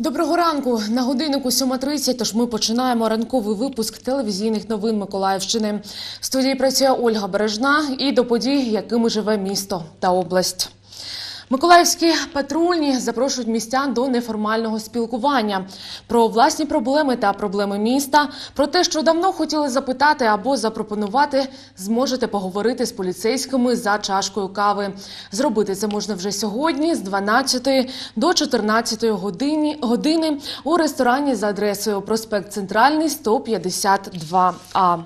Доброго ранку на годиннику 7.30, Тож ми починаємо ранковий випуск телевізійних новин Миколаївщини. В студії працює Ольга Бережна і до подій, якими живе місто та область. Миколаївські патрульні запрошують містян до неформального спілкування про власні проблеми та проблеми міста, про те, що давно хотіли запитати або запропонувати, зможете поговорити з поліцейськими за чашкою кави. Зробити це можна вже сьогодні з 12 до 14 години, години у ресторані за адресою проспект Центральний 152А.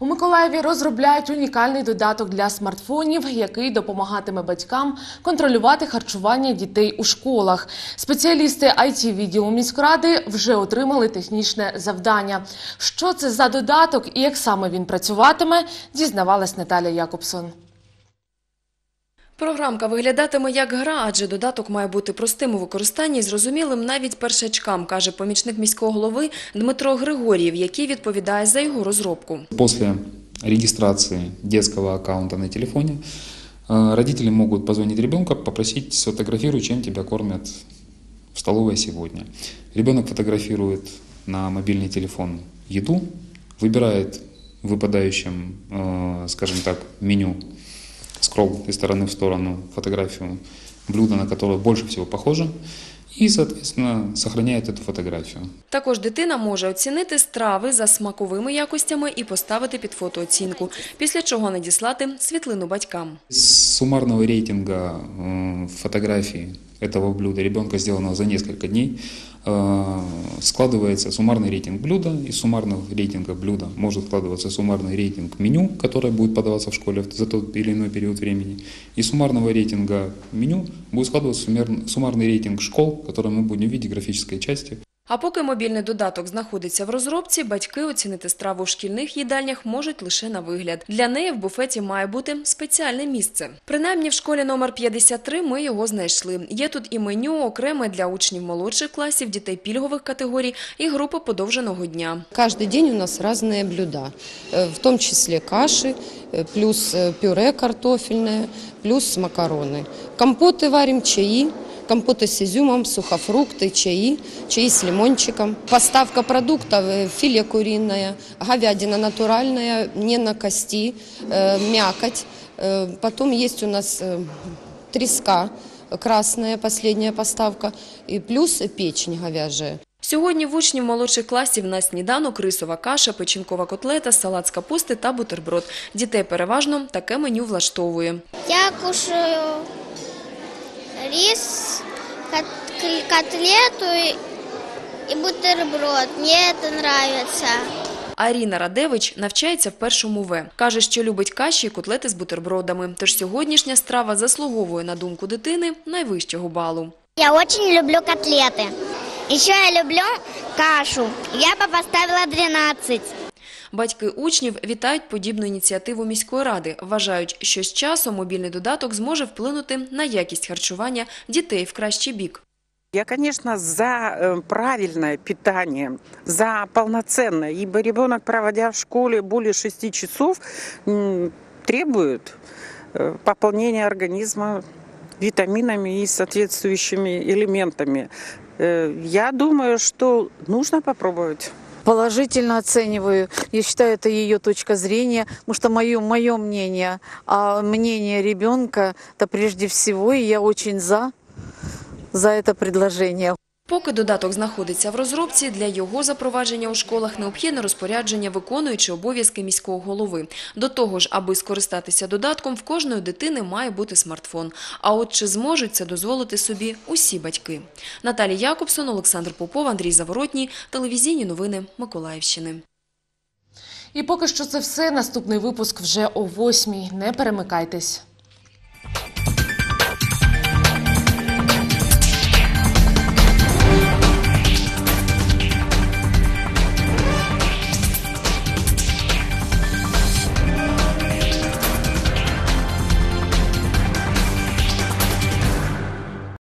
У Миколаєві розробляють унікальний додаток для смартфонів, який допомагатиме батькам контролювати харчування дітей у школах. Спеціалісти it відділу міськради вже отримали технічне завдання. Що це за додаток і як саме він працюватиме, дізнавалась Наталя Якобсон. Програмка виглядатиме як гра, адже додаток має бути простим у використанні і зрозумілим навіть першачкам, каже помічник міського голови Дмитро Григорієв, який відповідає за його розробку. После регистрации детского аккаунта на телефоне э, родители могут позвонить ребенку, попросить сфотографируй, чем тебя кормят в столовой сегодня. Ребенок фотографирует на мобильный телефон еду, выбирает в выпадающем, э, скажем так, меню скролл из стороны в сторону фотографию блюда, на которое больше всего похоже, и, соответственно, сохраняет эту фотографию. Також дитина може оцінити страви за смаковими якостями і поставити під фотооцінку, після чого надіслати світлину батькам. С суммарного рейтинга э, фотографий Этого блюда ребенка, сделанного за несколько дней, э, складывается суммарный рейтинг блюда. Из суммарного рейтинга блюда может складываться суммарный рейтинг меню, которое будет подаваться в школе за тот или иной период времени. Из суммарного рейтинга меню будет складываться суммарный рейтинг школ, который мы будем видеть в графической части. А поки мобільний додаток знаходиться в розробці, батьки оцінити страву в шкільних їдальнях можуть лише на вигляд. Для неї в буфеті має бути спеціальне місце. Принаймні в школі номер 53 ми його знайшли. Є тут і меню окреме для учнів молодших класів, дітей пільгових категорій і групи подовженого дня. Каждый день у нас разные блюда, э, в том числе каши, э, плюс э, пюре картофельное, плюс макароны. Компоты варим, чаи, компоты с изюмом, сухофрукты, чаи, чаи с лимончиком. Поставка продуктов, э, филе куриное, говядина натуральная, не на кости, э, мякоть. Э, Потом есть у нас э, треска красная, последняя поставка, и плюс печень говяжья. Сьогодні в учнів молодших класів на сніданок рисова каша, печінкова котлета, салат з капусти та бутерброд. Дітей переважно таке меню влаштовує. Я кушаю рис, кот- к- котлету и- и бутерброд. Мне это нравится. Аріна Радевич навчається в першому В. Каже, що любить каші і котлети з бутербродами. Тож сьогоднішня страва заслуговує на думку дитини найвищого балу. Я очень люблю котлеты. Еще я люблю кашу. Я бы поставила 12. Батьки учнів вітають подібну ініціативу міської ради. Вважають, що з часом мобільний додаток зможе вплинути на якість харчування дітей в кращий бік. Я, конечно, за э, правильное питание, за полноценное, ибо ребенок, проводя в школе более 6 часов, м, требует э, пополнения организма витаминами и соответствующими элементами. Э, Я думаю, что нужно попробовать. положительно оцениваю. Я считаю, это ее точка зрения, потому что мое, мое мнение, а мнение ребенка, это прежде всего, и я очень за, за это предложение. Поки додаток знаходиться в розробці, для його запровадження у школах необхідне розпорядження виконуючи обов'язки міського голови. До того ж, аби скористатися додатком, в кожної дитини має бути смартфон. А от чи зможуть це дозволити собі усі батьки? Наталія Якобсон, Олександр Попов, Андрій Заворотній. Телевізійні новини Миколаївщини. І поки що це все. Наступний випуск вже о восьмій. Не перемикайтесь.